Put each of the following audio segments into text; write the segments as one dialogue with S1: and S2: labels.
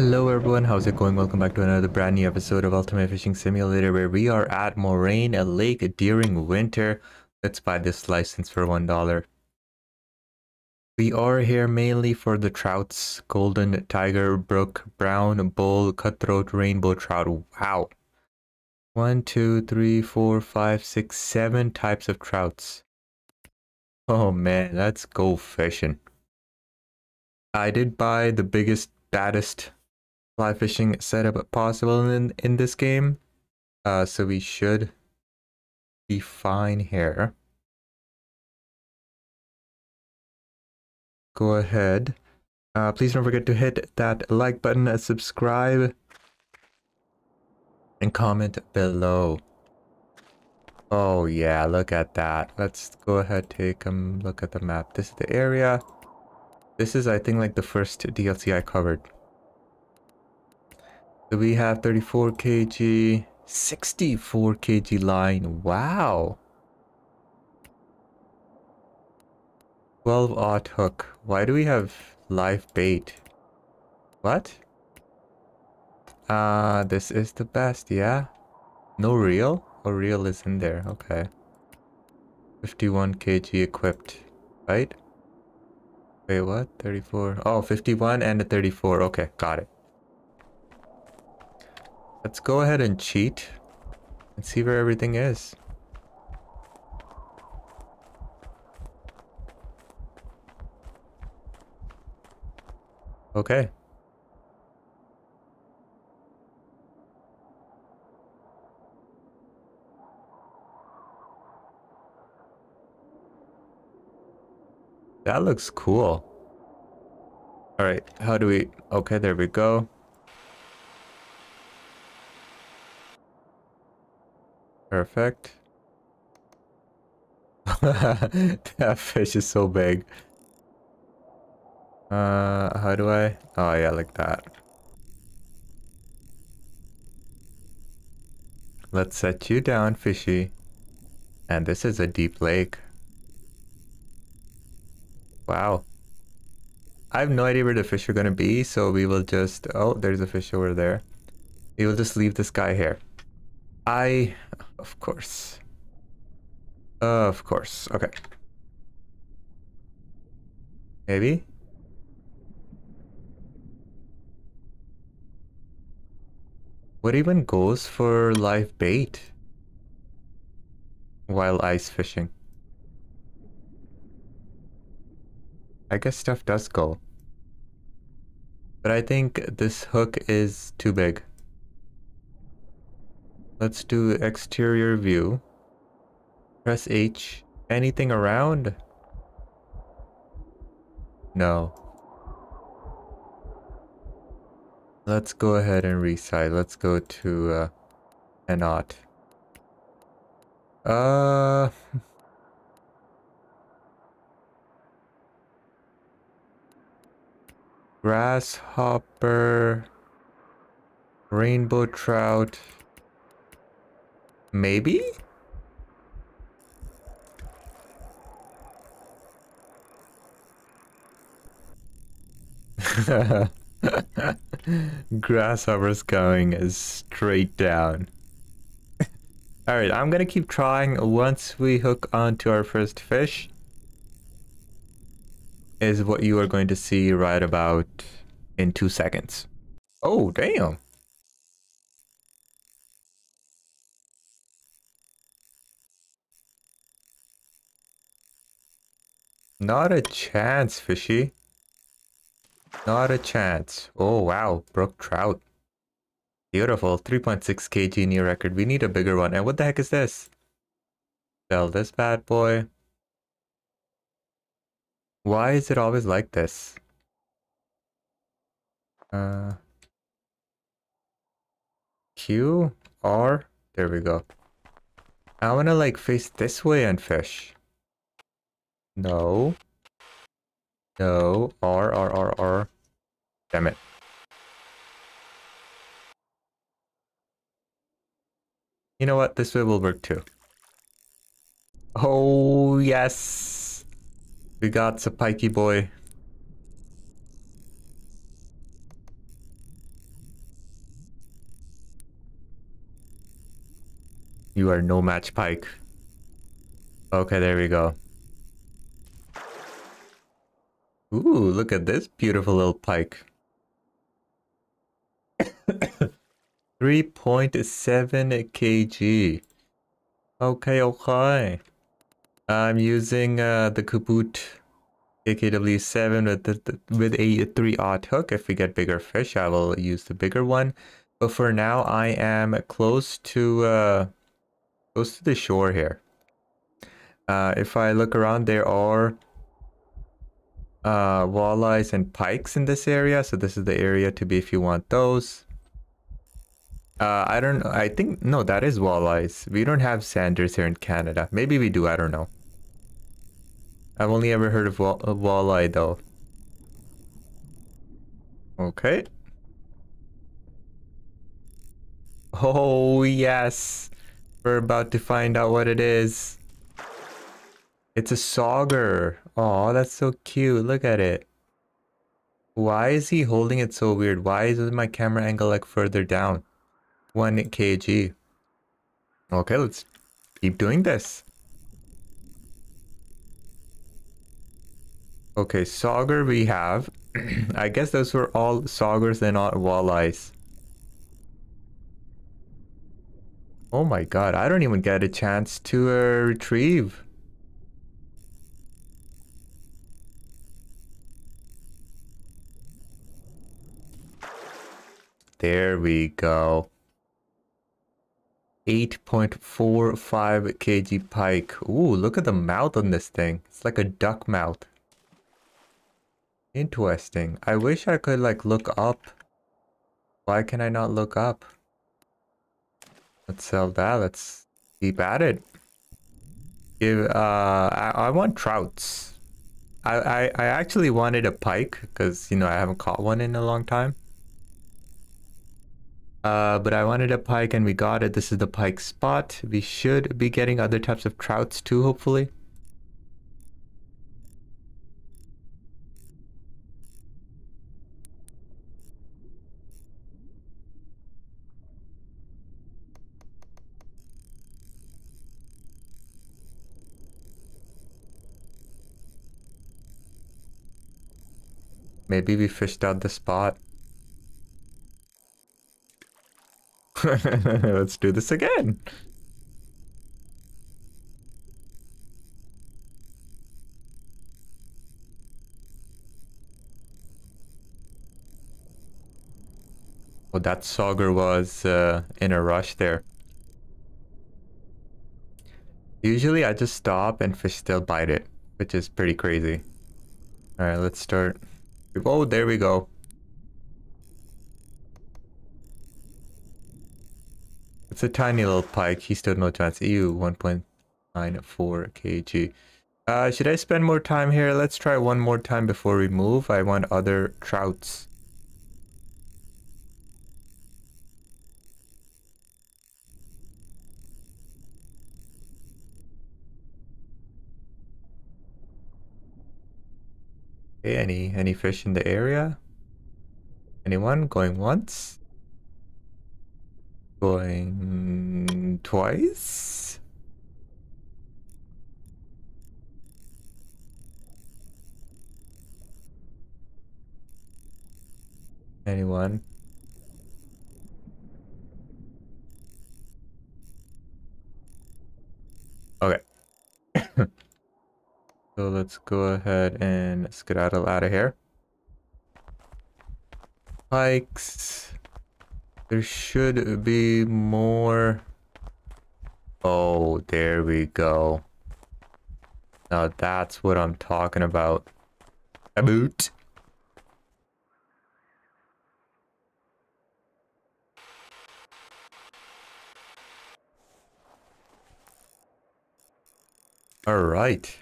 S1: Hello everyone, how's it going? Welcome back to another brand new episode of Ultimate Fishing Simulator where we are at Moraine Lake during winter. Let's buy this license for $1. We are here mainly for the trouts, golden, tiger, brook, brown, bull, cutthroat, rainbow trout. Wow. One, two, three, four, five, six, seven types of trouts. Oh man, let's go fishing. I did buy the biggest, baddest fly fishing setup possible in, in this game. Uh, so we should be fine here. Go ahead. Uh, please don't forget to hit that like button and subscribe. And comment below. Oh yeah, look at that. Let's go ahead take a look at the map. This is the area. This is, I think, like the first DLC I covered. So we have 34 kg, 64 kg line. Wow. 12 aught hook. Why do we have live bait? What? Ah, uh, this is the best, yeah? No reel? Or reel is in there, okay. 51 kg equipped, right? Wait, what? 34. Oh, 51 and a 34. Okay, got it. Let's go ahead and cheat and see where everything is. Okay. That looks cool. All right, how do we... Okay, there we go. Perfect. that fish is so big. Uh, how do I? Oh yeah, like that. Let's set you down, fishy. And this is a deep lake. Wow. I have no idea where the fish are gonna be, so we will just... Oh, there's a fish over there. We will just leave this guy here. I... Of course. Of course. Okay. Maybe? What even goes for live bait? While ice fishing. I guess stuff does go. But I think this hook is too big. Let's do exterior view. Press H. Anything around? No. Let's go ahead and resize. Let's go to uh, Anot. Uh... Grasshopper... Rainbow trout... Maybe? Grasshopper's going straight down. Alright, I'm gonna keep trying once we hook onto our first fish. Is what you are going to see right about in two seconds. Oh, damn. Not a chance, fishy. Not a chance. Oh, wow. Brook trout. Beautiful. 3.6 kg new record. We need a bigger one. And what the heck is this? Sell this bad boy. Why is it always like this? Uh, Q, R, there we go. I wanna like face this way and fish. No. No. R, R, R, R. Damn it. You know what? This way will work too. Oh, yes. We got the pikey boy. You are no match pike. Okay, there we go. Ooh, look at this beautiful little pike. 3.7 kg. Okay, okay. I'm using uh, the Kubot KKW7 with, the, with a 3-aught hook. If we get bigger fish, I will use the bigger one. But for now, I am close to uh, close to the shore here. Uh, if I look around, there are uh, walleyes and pikes in this area. So this is the area to be if you want those. Uh, I don't I think, no, that is walleyes. We don't have zanders here in Canada. Maybe we do, I don't know. I've only ever heard of, of walleye though. Okay. Oh, yes. We're about to find out what it is. It's a sauger. Oh, that's so cute. Look at it. Why is he holding it so weird? Why is my camera angle like further down? 1 kg. Okay, let's keep doing this. Okay, sauger we have. I guess those were all saugers and not walleyes. Oh my god, I don't even get a chance to uh, retrieve. There we go. 8.45 kg pike. Ooh, look at the mouth on this thing. It's like a duck mouth. Interesting. I wish I could like look up. Why can I not look up? Let's sell that. Let's keep at it. Give, uh, I, I want trouts. I, I, I actually wanted a pike because, you know, I haven't caught one in a long time. Uh, but I wanted a pike and we got it. This is the pike spot. We should be getting other types of trouts too, hopefully. Maybe we fished out the spot. Let's do this again. Well, that sauger was uh, in a rush there. Usually I just stop and fish still bite it, which is pretty crazy. Alright, let's start. Oh, there we go. It's a tiny little pike. He stood no chance. EU 1.94 kg. Uh, should I spend more time here? Let's try one more time before we move. I want other trouts. Okay, any any fish in the area? Anyone going once? Going twice? Anyone? Okay. so let's go ahead and skedaddle out of here. Pikes. There should be more. Oh, there we go. Now that's what I'm talking about. A boot. All right.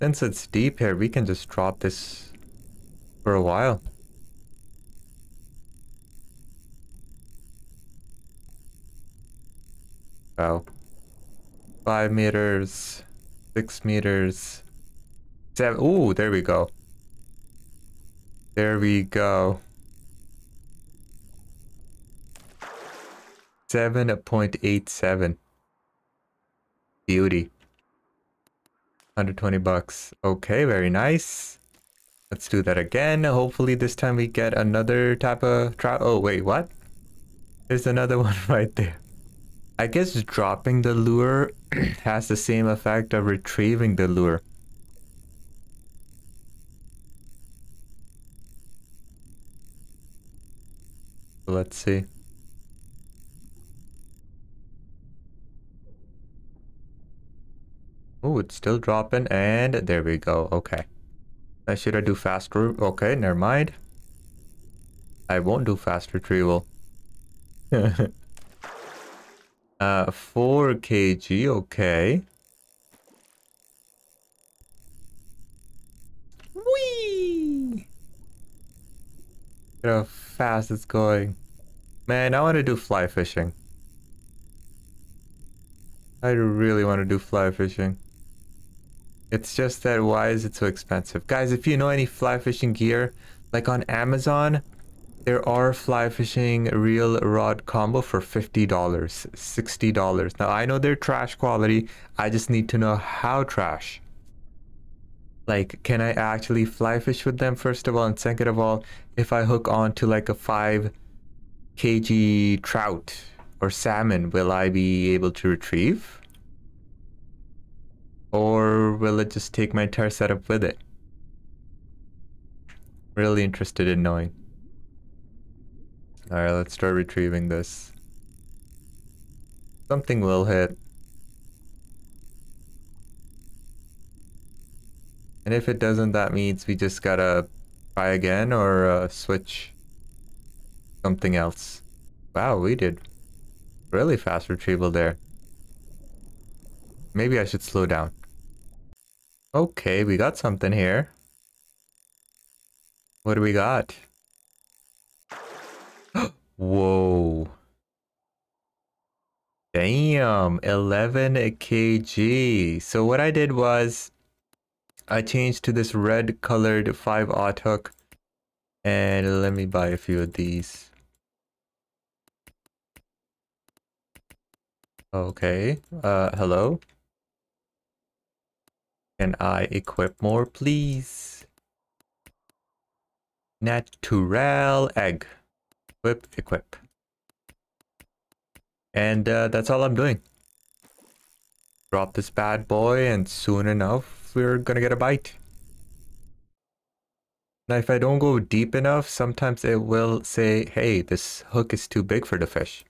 S1: Since it's deep here, we can just drop this for a while. Wow. Five meters, six meters, seven. Ooh, there we go. There we go. 7.87. Beauty. 120 bucks. Okay, very nice. Let's do that again. Hopefully this time we get another type of trout. Oh, wait, what? There's another one right there. I guess dropping the lure has the same effect of retrieving the lure. Let's see. Oh, it's still dropping and there we go. Okay. I should I do faster? Okay, never mind. I won't do fast retrieval. uh, 4 kg, okay. Whee! Look how fast it's going. Man, I want to do fly fishing. I really want to do fly fishing. It's just that why is it so expensive? Guys, if you know any fly fishing gear, like on Amazon, there are fly fishing reel rod combo for $50, $60. Now I know they're trash quality. I just need to know how trash. Like, can I actually fly fish with them first of all? And second of all, if I hook on to like a 5 kg trout or salmon, will I be able to retrieve? Or will it just take my entire setup with it? Really interested in knowing. Alright, let's start retrieving this. Something will hit. And if it doesn't, that means we just gotta try again or uh, switch something else. Wow, we did really fast retrieval there. Maybe I should slow down. Okay, we got something here. What do we got? Whoa. Damn, 11 kg. So what I did was I changed to this red colored 5 aught hook. And let me buy a few of these. Okay, uh, hello? Can I equip more, please? Natural egg. Equip, equip. And uh, that's all I'm doing. Drop this bad boy and soon enough we're gonna get a bite. Now if I don't go deep enough, sometimes it will say, hey, this hook is too big for the fish.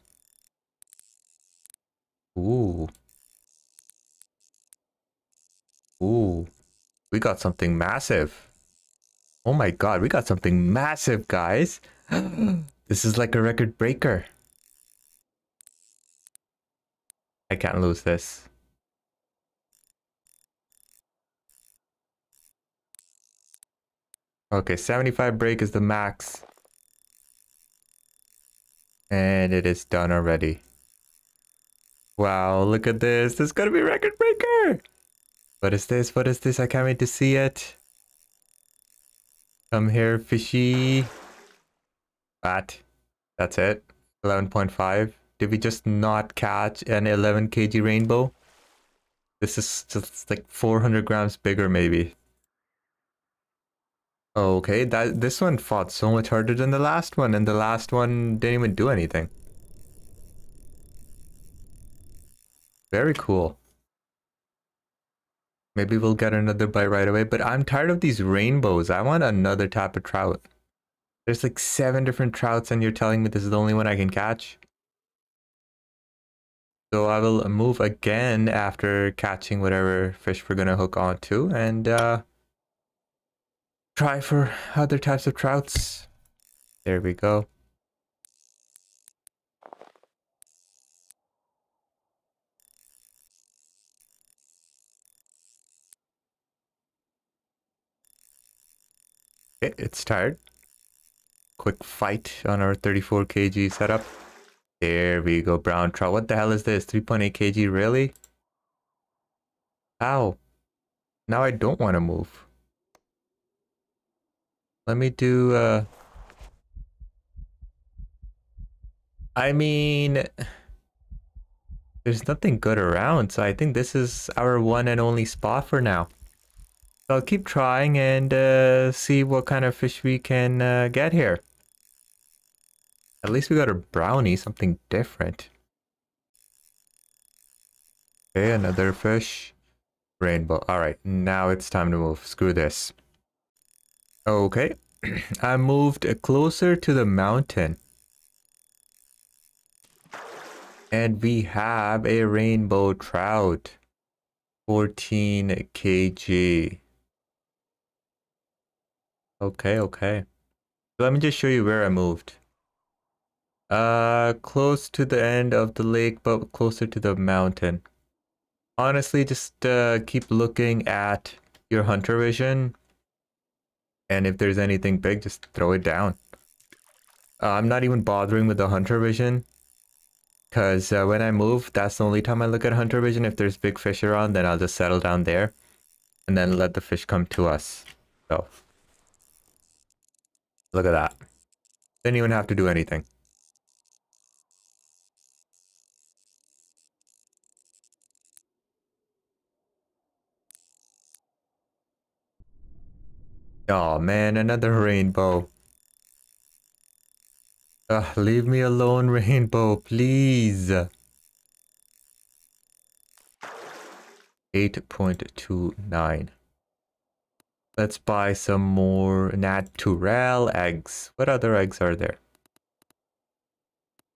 S1: Ooh. Ooh, we got something massive. Oh my god, we got something massive, guys. this is like a record breaker. I can't lose this. Okay, 75 break is the max. And it is done already. Wow, look at this. This is gonna be record breaker. What is this? What is this? I can't wait to see it. Come here, fishy. That. That's it. 11.5. Did we just not catch an 11 kg rainbow? This is just like 400 grams bigger maybe. Okay, that this one fought so much harder than the last one, and the last one didn't even do anything. Very cool. Maybe we'll get another bite right away, but I'm tired of these rainbows. I want another type of trout. There's like seven different trouts and you're telling me this is the only one I can catch? So I will move again after catching whatever fish we're gonna hook onto and uh, try for other types of trouts. There we go. Okay, it's tired. Quick fight on our 34 kg setup. There we go, brown trout. What the hell is this? 3.8 kg, really? Ow. Now I don't want to move. Let me do, uh... I mean... there's nothing good around, so I think this is our one and only spot for now. So I'll keep trying and uh, see what kind of fish we can uh, get here. At least we got a brownie, something different. Okay, another fish. Rainbow. Alright, now it's time to move. Screw this. Okay. I moved closer to the mountain. And we have a rainbow trout. 14 kg. Okay, okay. Let me just show you where I moved. Uh, close to the end of the lake, but closer to the mountain. Honestly, just uh, keep looking at your hunter vision. And if there's anything big, just throw it down. Uh, I'm not even bothering with the hunter vision. Because uh, when I move, that's the only time I look at hunter vision. If there's big fish around, then I'll just settle down there. And then let the fish come to us. So. Look at that. Didn't even have to do anything. Oh man, another rainbow. Uh, leave me alone, rainbow, please. 8.29. Let's buy some more natural eggs. What other eggs are there?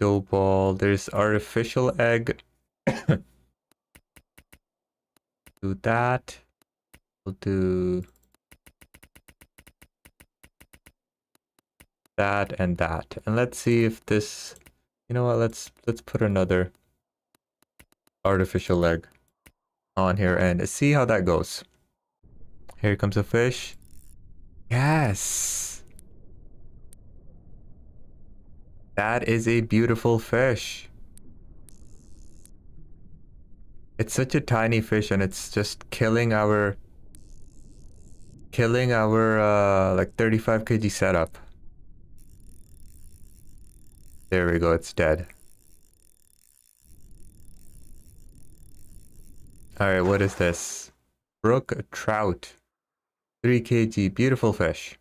S1: Dough ball. There's artificial egg. do that. We'll do that and that. And let's see if this, you know what, let's, let's put another artificial leg on here and see how that goes. Here comes a fish. Yes. That is a beautiful fish. It's such a tiny fish and it's just killing our killing our uh, like 35 kg setup. There we go, it's dead. Alright, what is this? Brook trout. 3 kg, beautiful fish.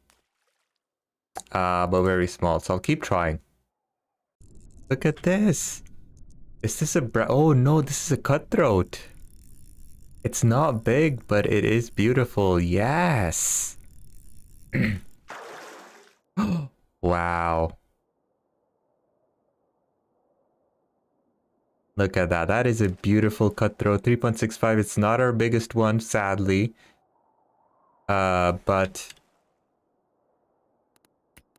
S1: Uh, but very small, so I'll keep trying. Look at this. Is this a bra- Oh no, this is a cutthroat. It's not big, but it is beautiful. Yes. wow. Look at that. That is a beautiful cutthroat. 3.65. It's not our biggest one, sadly. Uh, but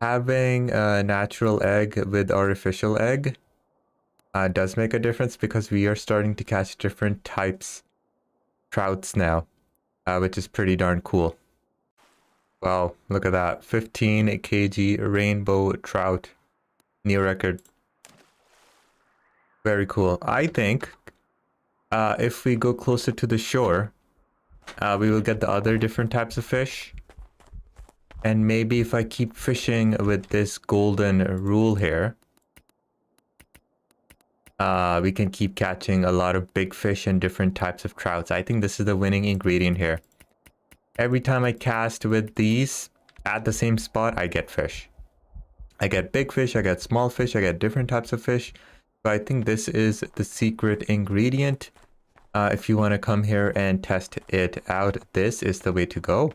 S1: having a natural egg with artificial egg uh, does make a difference because we are starting to catch different types trouts now, uh, which is pretty darn cool. Wow, look at that. 15 kg rainbow trout. New record. Very cool. I think uh, if we go closer to the shore, uh, we will get the other different types of fish. And maybe if I keep fishing with this golden rule here, uh, we can keep catching a lot of big fish and different types of trouts. I think this is the winning ingredient here. Every time I cast with these at the same spot, I get fish. I get big fish, I get small fish, I get different types of fish. So I think this is the secret ingredient. Uh, if you want to come here and test it out, this is the way to go.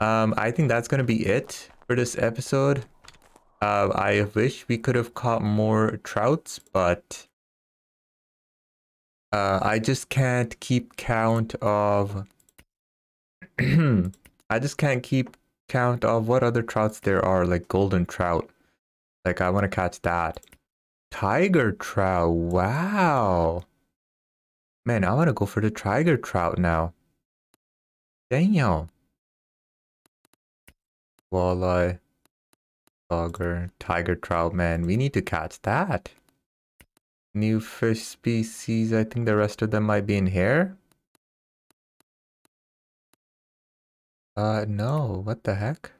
S1: Um, I think that's going to be it for this episode. Uh, I wish we could have caught more trouts, but uh, I just can't keep count of... I just can't keep count of what other trouts there are, like golden trout. Like, I want to catch that. Tiger trout. Wow. Man, I want to go for the tiger trout now. Damn. Walleye. Logger. Tiger trout. Man, we need to catch that. New fish species. I think the rest of them might be in here. Uh, no. What the heck?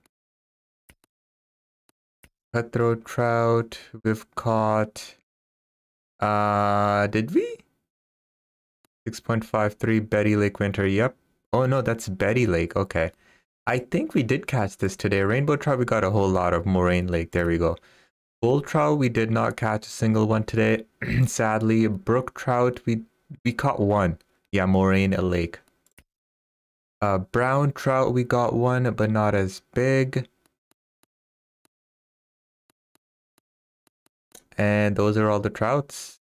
S1: Cutthroat trout we've caught Uh, did we? 6.53 Betty Lake Winter. Yep. Oh no, that's Betty Lake. Okay. I think we did catch this today. Rainbow trout, we got a whole lot of Moraine Lake. There we go. Bull trout, we did not catch a single one today. Sadly, brook trout, we we caught one. Yeah, Moraine Lake. Uh, brown trout, we got one, but not as big. And those are all the trouts.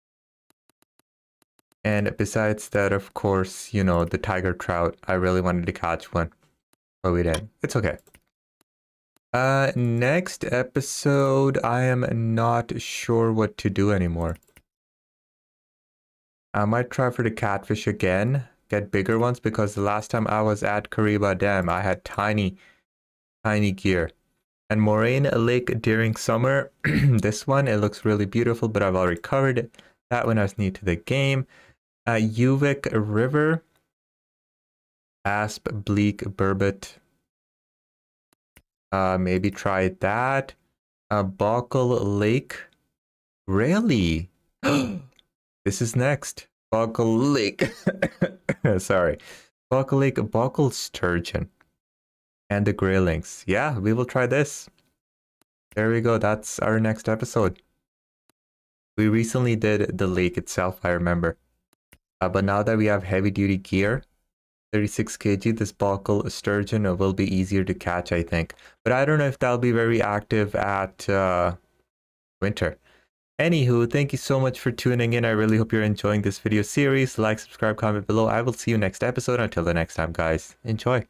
S1: And besides that, of course, you know, the tiger trout, I really wanted to catch one. But we didn't. It's okay. Uh, next episode, I am not sure what to do anymore. I might try for the catfish again, get bigger ones, because the last time I was at Kariba Dam, I had tiny, tiny gear. And Moraine Lake during summer, this one, it looks really beautiful, but I've already covered it. That one I was new to the game. Uh, Uvik River, Asp, Bleak, Burbot. Uh, maybe try that. Uh, Bockle Lake. Really? this is next. Bockle Lake. Sorry. Bockle Lake, Bockle Sturgeon. And the Graylings. Yeah, we will try this. There we go. That's our next episode. We recently did the lake itself, I remember. Uh, but now that we have heavy duty gear, 36 kg, this Bockle sturgeon will be easier to catch, I think. But I don't know if that'll be very active at uh, winter. Anywho, thank you so much for tuning in. I really hope you're enjoying this video series. Like, subscribe, comment below. I will see you next episode. Until the next time, guys. Enjoy.